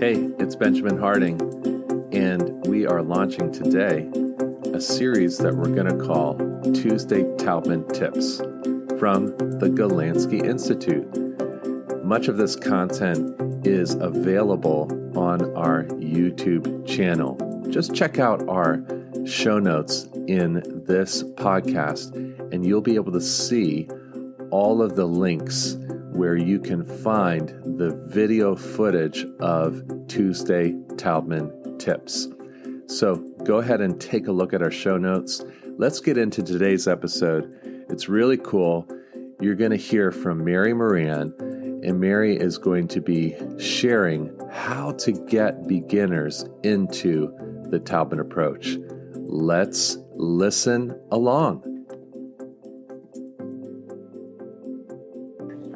Hey, it's Benjamin Harding, and we are launching today a series that we're going to call Tuesday Taubman Tips from the Golandsky Institute. Much of this content is available on our YouTube channel. Just check out our show notes in this podcast, and you'll be able to see all of the links where you can find the video footage of Tuesday Taubman tips. So go ahead and take a look at our show notes. Let's get into today's episode. It's really cool. You're going to hear from Mary Moran, and Mary is going to be sharing how to get beginners into the Taubman approach. Let's listen along.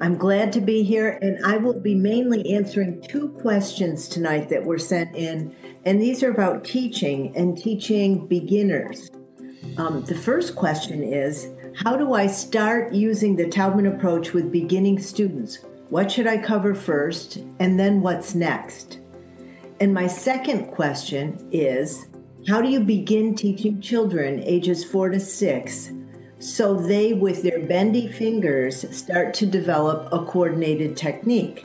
I'm glad to be here, and I will be mainly answering two questions tonight that were sent in, and these are about teaching and teaching beginners. Um, the first question is How do I start using the Taubman approach with beginning students? What should I cover first, and then what's next? And my second question is How do you begin teaching children ages four to six? So they, with their bendy fingers, start to develop a coordinated technique.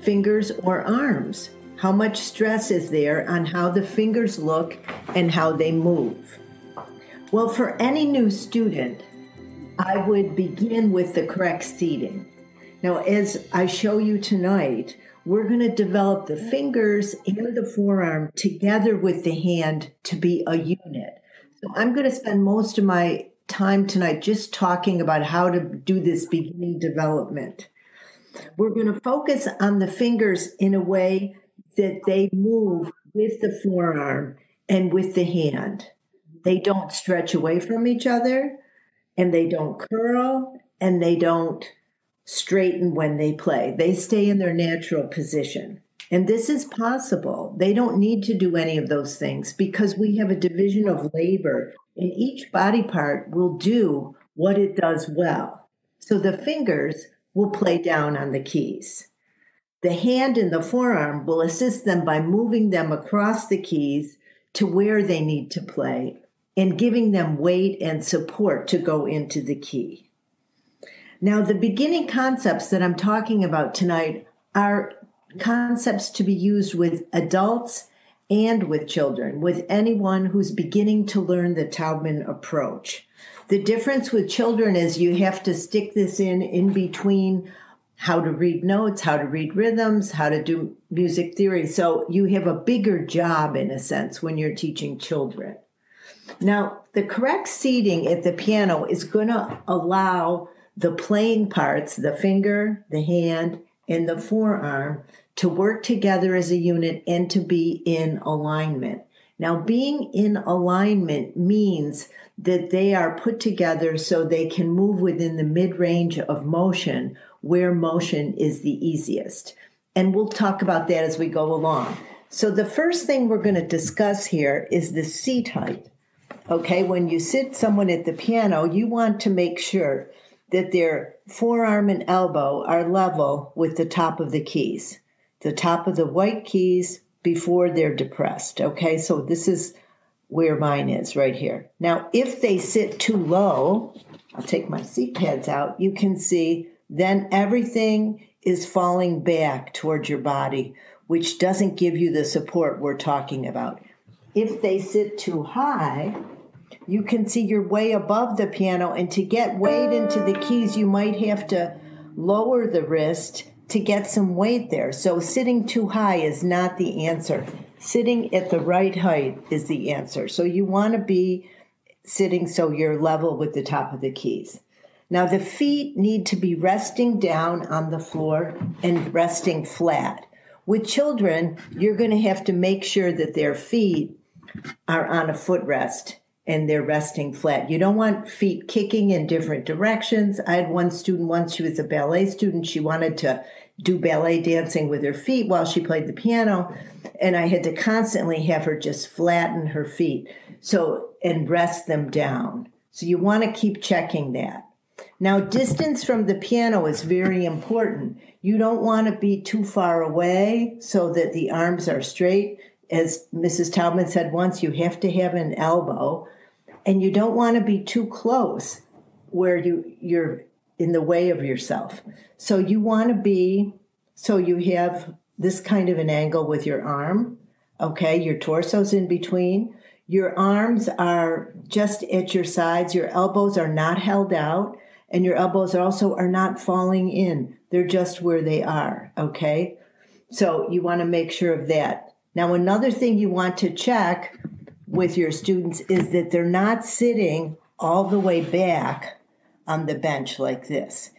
Fingers or arms? How much stress is there on how the fingers look and how they move? Well, for any new student, I would begin with the correct seating. Now, as I show you tonight, we're going to develop the fingers and the forearm together with the hand to be a unit. So I'm going to spend most of my time tonight just talking about how to do this beginning development. We're going to focus on the fingers in a way that they move with the forearm and with the hand. They don't stretch away from each other and they don't curl and they don't straighten when they play. They stay in their natural position. And this is possible. They don't need to do any of those things because we have a division of labor and each body part will do what it does well. So the fingers will play down on the keys. The hand and the forearm will assist them by moving them across the keys to where they need to play and giving them weight and support to go into the key. Now, the beginning concepts that I'm talking about tonight are concepts to be used with adults and with children, with anyone who's beginning to learn the Taubman approach. The difference with children is you have to stick this in in between how to read notes, how to read rhythms, how to do music theory. So you have a bigger job in a sense when you're teaching children. Now, the correct seating at the piano is going to allow the playing parts, the finger, the hand, and the forearm to work together as a unit and to be in alignment. Now, being in alignment means that they are put together so they can move within the mid range of motion where motion is the easiest. And we'll talk about that as we go along. So, the first thing we're going to discuss here is the seat height. Okay, when you sit someone at the piano, you want to make sure that their forearm and elbow are level with the top of the keys the top of the white keys before they're depressed. Okay, so this is where mine is right here. Now, if they sit too low, I'll take my seat pads out, you can see then everything is falling back towards your body, which doesn't give you the support we're talking about. If they sit too high, you can see you're way above the piano, and to get weight into the keys, you might have to lower the wrist to get some weight there. So sitting too high is not the answer. Sitting at the right height is the answer. So you want to be sitting so you're level with the top of the keys. Now the feet need to be resting down on the floor and resting flat. With children, you're going to have to make sure that their feet are on a footrest and they're resting flat. You don't want feet kicking in different directions. I had one student once, she was a ballet student. She wanted to do ballet dancing with her feet while she played the piano. And I had to constantly have her just flatten her feet so and rest them down. So you want to keep checking that. Now, distance from the piano is very important. You don't want to be too far away so that the arms are straight. As Mrs. Taubman said once, you have to have an elbow, and you don't want to be too close where you you're in the way of yourself. So you want to be so you have this kind of an angle with your arm. Okay, your torso's in between. Your arms are just at your sides. Your elbows are not held out and your elbows also are not falling in. They're just where they are. Okay. So you want to make sure of that. Now, another thing you want to check with your students is that they're not sitting all the way back on the bench like this.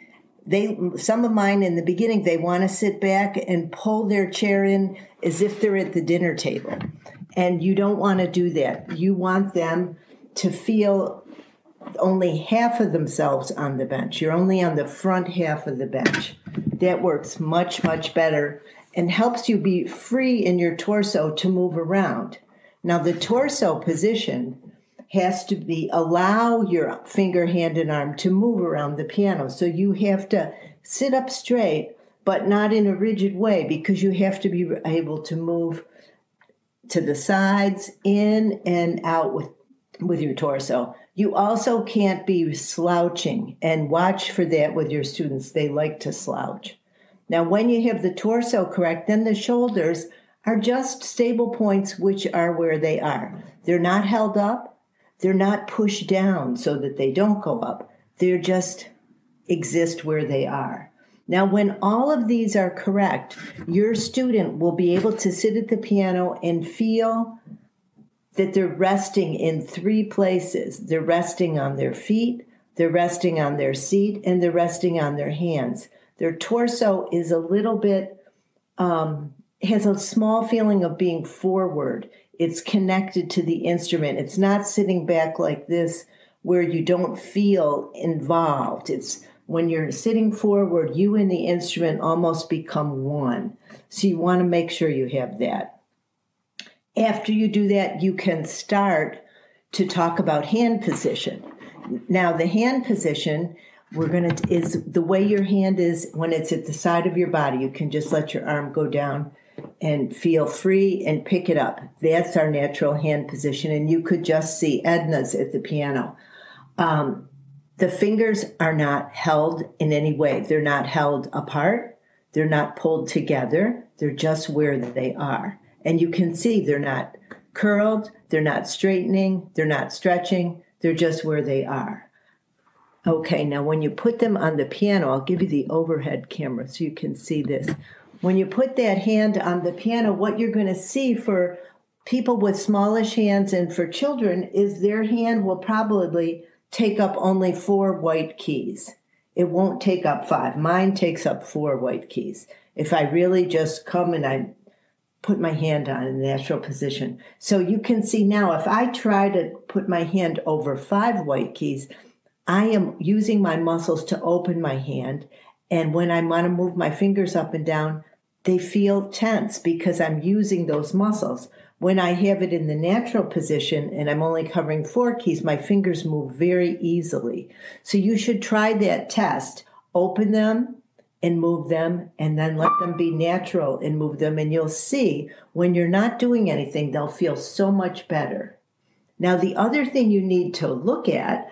They, some of mine in the beginning, they want to sit back and pull their chair in as if they're at the dinner table. And you don't want to do that. You want them to feel only half of themselves on the bench. You're only on the front half of the bench. That works much, much better and helps you be free in your torso to move around. Now, the torso position has to be allow your finger, hand, and arm to move around the piano. So you have to sit up straight, but not in a rigid way because you have to be able to move to the sides, in and out with with your torso. You also can't be slouching and watch for that with your students. They like to slouch. Now, when you have the torso correct, then the shoulders are just stable points, which are where they are. They're not held up, they're not pushed down so that they don't go up. They're just exist where they are. Now, when all of these are correct, your student will be able to sit at the piano and feel that they're resting in three places. They're resting on their feet, they're resting on their seat, and they're resting on their hands. Their torso is a little bit, um, has a small feeling of being forward. It's connected to the instrument. It's not sitting back like this where you don't feel involved. It's when you're sitting forward, you and the instrument almost become one. So you want to make sure you have that. After you do that, you can start to talk about hand position. Now, the hand position, we're going to, is the way your hand is when it's at the side of your body. You can just let your arm go down and feel free and pick it up. That's our natural hand position. And you could just see Edna's at the piano. Um, the fingers are not held in any way. They're not held apart. They're not pulled together. They're just where they are. And you can see they're not curled, they're not straightening, they're not stretching, they're just where they are. Okay, now when you put them on the piano, I'll give you the overhead camera so you can see this. When you put that hand on the piano, what you're going to see for people with smallish hands and for children is their hand will probably take up only four white keys. It won't take up five. Mine takes up four white keys. If I really just come and I put my hand on in the natural position. So you can see now, if I try to put my hand over five white keys, I am using my muscles to open my hand. And when I want to move my fingers up and down, they feel tense because I'm using those muscles. When I have it in the natural position and I'm only covering four keys, my fingers move very easily. So you should try that test. Open them, and move them and then let them be natural and move them. And you'll see when you're not doing anything, they'll feel so much better. Now, the other thing you need to look at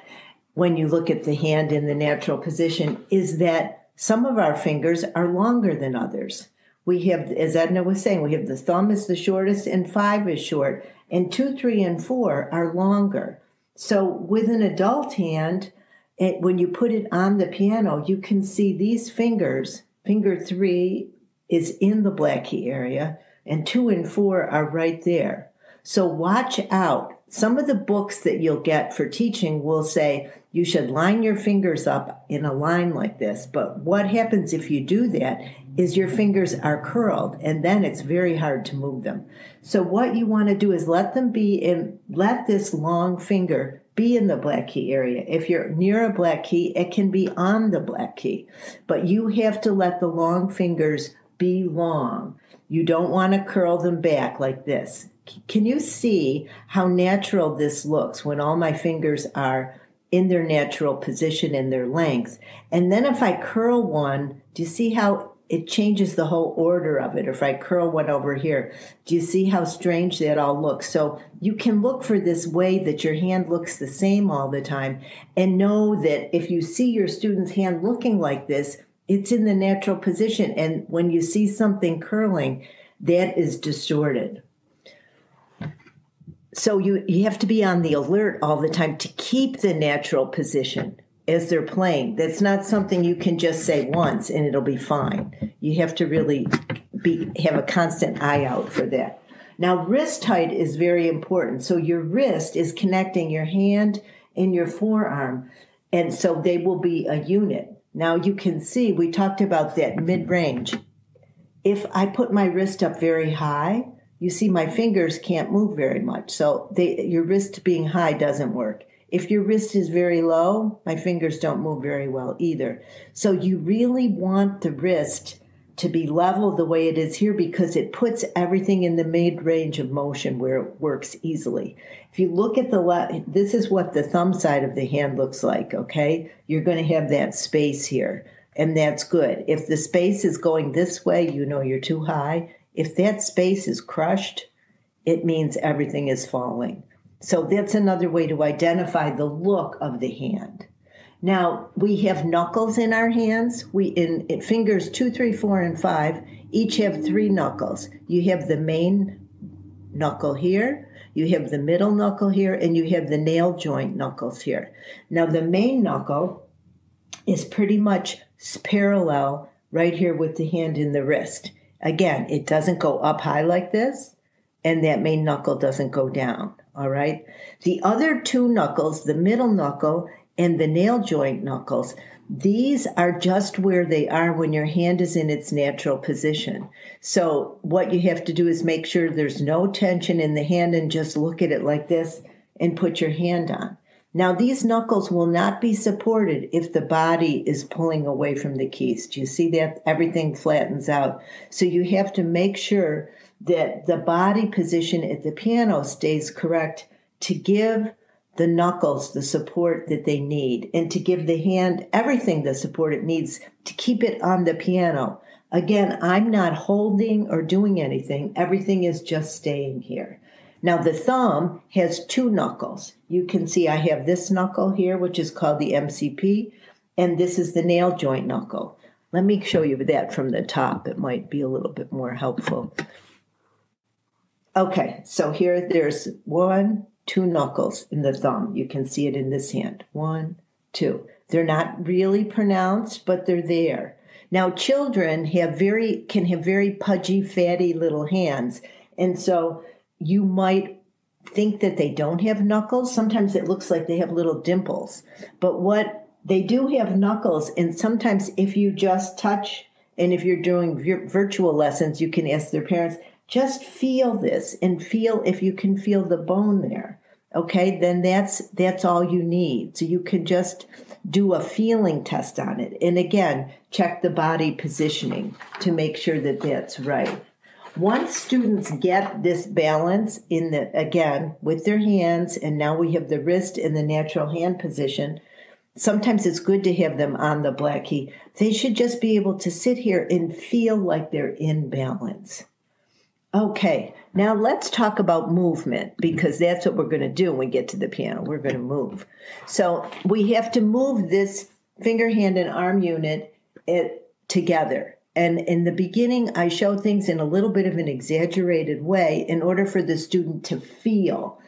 when you look at the hand in the natural position is that some of our fingers are longer than others. We have, as Edna was saying, we have the thumb is the shortest and five is short, and two, three, and four are longer. So with an adult hand, it, when you put it on the piano, you can see these fingers. Finger three is in the black key area, and two and four are right there. So watch out. Some of the books that you'll get for teaching will say you should line your fingers up in a line like this. But what happens if you do that is your fingers are curled and then it's very hard to move them. So what you want to do is let them be in, let this long finger be in the black key area. If you're near a black key, it can be on the black key, but you have to let the long fingers be long. You don't want to curl them back like this. Can you see how natural this looks when all my fingers are in their natural position and their length. And then if I curl one, do you see how it changes the whole order of it? If I curl one over here, do you see how strange that all looks? So you can look for this way that your hand looks the same all the time and know that if you see your student's hand looking like this, it's in the natural position. And when you see something curling, that is distorted. So you, you have to be on the alert all the time to keep the natural position as they're playing. That's not something you can just say once and it'll be fine. You have to really be have a constant eye out for that. Now wrist height is very important. So your wrist is connecting your hand and your forearm and so they will be a unit. Now you can see we talked about that mid-range. If I put my wrist up very high, you see my fingers can't move very much. So they, your wrist being high doesn't work. If your wrist is very low, my fingers don't move very well either. So you really want the wrist to be level the way it is here because it puts everything in the mid range of motion where it works easily. If you look at the left, this is what the thumb side of the hand looks like, okay? You're going to have that space here, and that's good. If the space is going this way, you know you're too high. If that space is crushed, it means everything is falling. So that's another way to identify the look of the hand. Now we have knuckles in our hands. We in, in, fingers two, three, four, and five each have three knuckles. You have the main knuckle here, you have the middle knuckle here, and you have the nail joint knuckles here. Now the main knuckle is pretty much parallel right here with the hand in the wrist. Again, it doesn't go up high like this, and that main knuckle doesn't go down. All right. The other two knuckles, the middle knuckle and the nail joint knuckles, these are just where they are when your hand is in its natural position. So, what you have to do is make sure there's no tension in the hand and just look at it like this and put your hand on. Now, these knuckles will not be supported if the body is pulling away from the keys. Do you see that? Everything flattens out. So, you have to make sure that the body position at the piano stays correct to give the knuckles the support that they need and to give the hand everything the support it needs to keep it on the piano. Again, I'm not holding or doing anything. Everything is just staying here. Now the thumb has two knuckles. You can see I have this knuckle here, which is called the MCP, and this is the nail joint knuckle. Let me show you that from the top. It might be a little bit more helpful. Okay, so here there's one, two knuckles in the thumb. You can see it in this hand. One, two. They're not really pronounced, but they're there. Now, children have very can have very pudgy, fatty little hands, and so you might think that they don't have knuckles. Sometimes it looks like they have little dimples, but what they do have knuckles, and sometimes if you just touch, and if you're doing virtual lessons, you can ask their parents just feel this and feel if you can feel the bone there. Okay, then that's that's all you need. So you can just do a feeling test on it. And again, check the body positioning to make sure that that's right. Once students get this balance in the again with their hands and now we have the wrist in the natural hand position, sometimes it's good to have them on the black key. They should just be able to sit here and feel like they're in balance. Okay, now let's talk about movement because that's what we're going to do when we get to the piano. We're going to move. So we have to move this finger, hand, and arm unit it, together. And in the beginning, I show things in a little bit of an exaggerated way in order for the student to feel.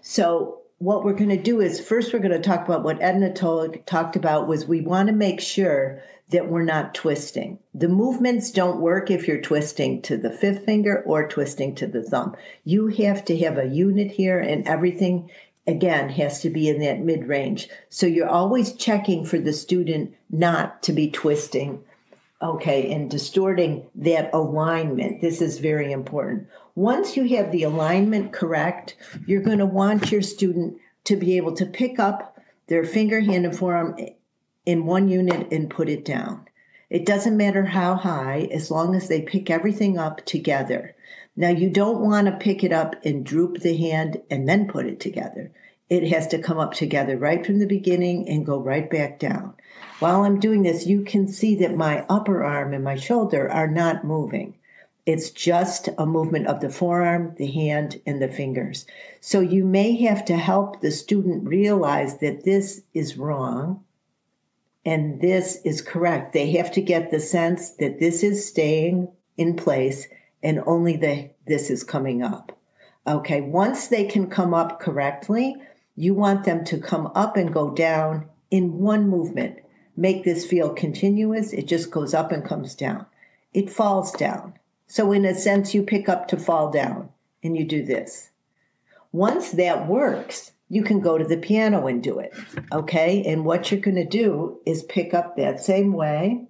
So what we're going to do is first we're going to talk about what Edna told, talked about was we want to make sure that we're not twisting. The movements don't work if you're twisting to the fifth finger or twisting to the thumb. You have to have a unit here and everything again has to be in that mid range. So you're always checking for the student not to be twisting. Okay, and distorting that alignment. This is very important. Once you have the alignment correct, you're going to want your student to be able to pick up their finger, hand, and forearm in one unit and put it down. It doesn't matter how high, as long as they pick everything up together. Now, you don't want to pick it up and droop the hand and then put it together. It has to come up together right from the beginning and go right back down. While I'm doing this, you can see that my upper arm and my shoulder are not moving. It's just a movement of the forearm, the hand, and the fingers. So you may have to help the student realize that this is wrong and this is correct. They have to get the sense that this is staying in place and only the this is coming up. Okay, once they can come up correctly, you want them to come up and go down in one movement. Make this feel continuous. It just goes up and comes down. It falls down. So, in a sense, you pick up to fall down and you do this. Once that works, you can go to the piano and do it. Okay. And what you're going to do is pick up that same way,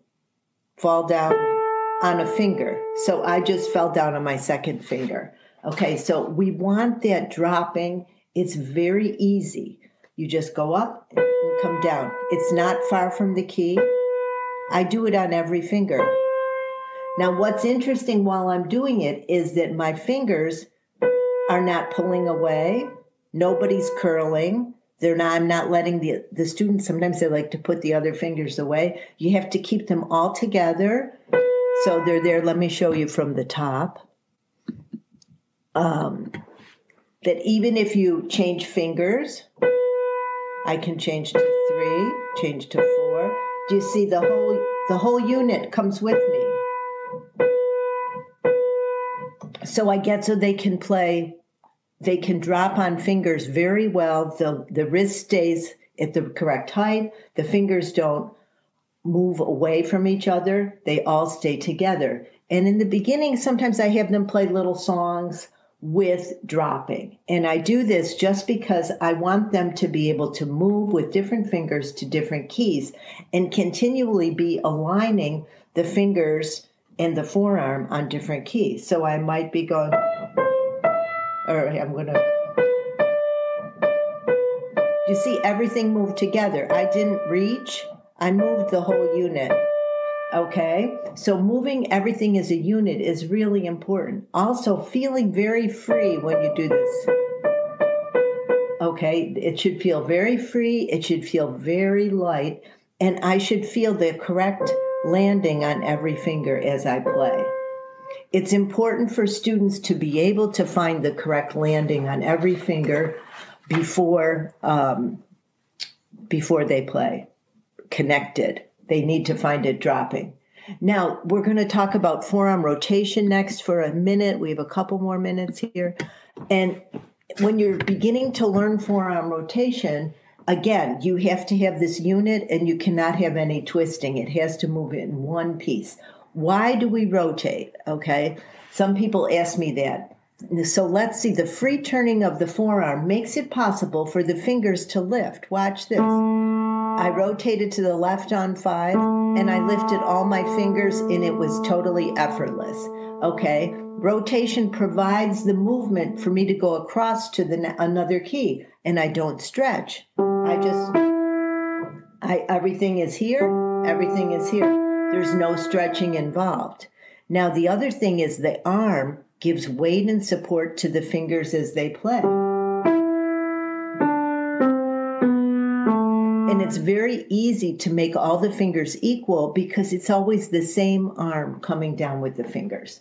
fall down on a finger. So I just fell down on my second finger. Okay. So we want that dropping. It's very easy. You just go up and come down. It's not far from the key. I do it on every finger. Now, what's interesting while I'm doing it is that my fingers are not pulling away Nobody's curling. They're not, I'm not letting the, the students, sometimes they like to put the other fingers away. You have to keep them all together. So they're there. Let me show you from the top. Um, that even if you change fingers, I can change to three, change to four. Do you see the whole the whole unit comes with me? So I get so they can play they can drop on fingers very well. The, the wrist stays at the correct height. The fingers don't move away from each other. They all stay together. And in the beginning, sometimes I have them play little songs with dropping. And I do this just because I want them to be able to move with different fingers to different keys and continually be aligning the fingers and the forearm on different keys. So I might be going or I'm gonna. You see, everything moved together. I didn't reach, I moved the whole unit. Okay, so moving everything as a unit is really important. Also, feeling very free when you do this. Okay, it should feel very free, it should feel very light, and I should feel the correct landing on every finger as I play. It's important for students to be able to find the correct landing on every finger before um, before they play. Connected. They need to find it dropping. Now we're going to talk about forearm rotation next for a minute. We have a couple more minutes here, and when you're beginning to learn forearm rotation, again, you have to have this unit and you cannot have any twisting. It has to move in one piece. Why do we rotate? Okay. Some people ask me that. So let's see. The free turning of the forearm makes it possible for the fingers to lift. Watch this. I rotated to the left on five and I lifted all my fingers and it was totally effortless. Okay. Rotation provides the movement for me to go across to the another key and I don't stretch. I just I everything is here, everything is here. There's no stretching involved. Now, the other thing is the arm gives weight and support to the fingers as they play. It's very easy to make all the fingers equal because it's always the same arm coming down with the fingers.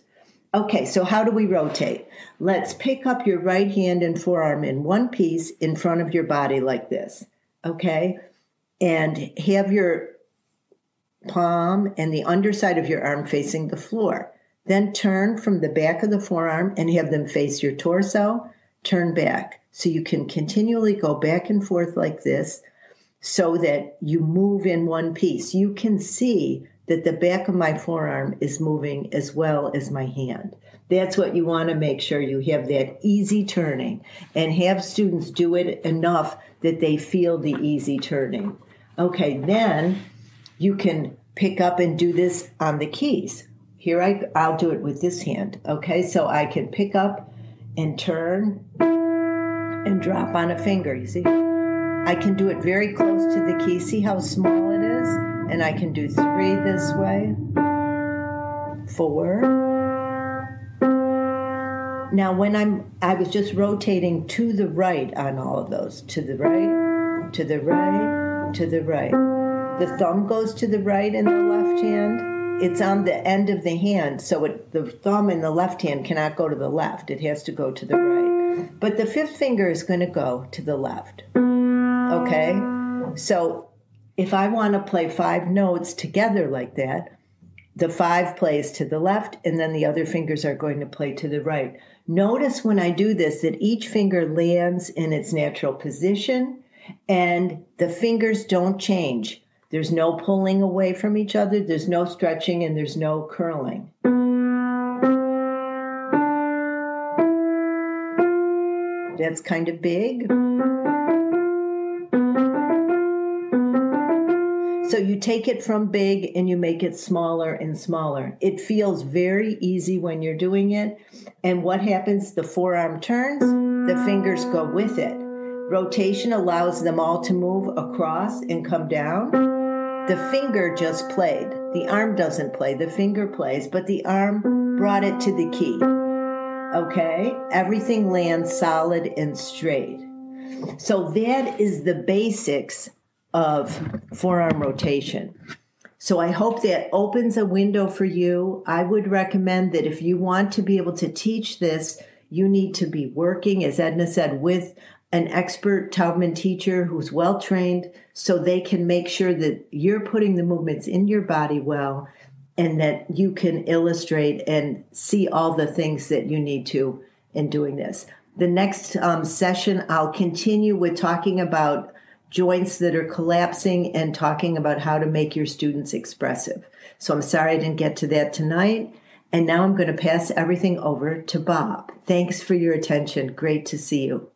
Okay, so how do we rotate? Let's pick up your right hand and forearm in one piece in front of your body like this. Okay? And have your palm, and the underside of your arm facing the floor. Then turn from the back of the forearm and have them face your torso. Turn back. So you can continually go back and forth like this so that you move in one piece. You can see that the back of my forearm is moving as well as my hand. That's what you want to make sure you have that easy turning and have students do it enough that they feel the easy turning. Okay, then you can pick up and do this on the keys. Here I, I'll do it with this hand. Okay, so I can pick up and turn and drop on a finger. You see? I can do it very close to the key. See how small it is? And I can do three this way, four, Now, when I'm, I was just rotating to the right on all of those. To the right, to the right, to the right. The thumb goes to the right in the left hand. It's on the end of the hand, so it, the thumb in the left hand cannot go to the left. It has to go to the right. But the fifth finger is going to go to the left. Okay? So if I want to play five notes together like that, the five plays to the left, and then the other fingers are going to play to the right. Notice when I do this that each finger lands in its natural position and the fingers don't change. There's no pulling away from each other, there's no stretching, and there's no curling. That's kind of big. So you take it from big and you make it smaller and smaller. It feels very easy when you're doing it. And what happens? The forearm turns, the fingers go with it. Rotation allows them all to move across and come down. The finger just played. The arm doesn't play, the finger plays, but the arm brought it to the key. Okay? Everything lands solid and straight. So that is the basics of forearm rotation. So I hope that opens a window for you. I would recommend that if you want to be able to teach this, you need to be working, as Edna said, with an expert Taubman teacher who's well trained so they can make sure that you're putting the movements in your body well and that you can illustrate and see all the things that you need to in doing this. The next um, session, I'll continue with talking about joints that are collapsing and talking about how to make your students expressive. So I'm sorry I didn't get to that tonight. And now I'm going to pass everything over to Bob. Thanks for your attention. Great to see you.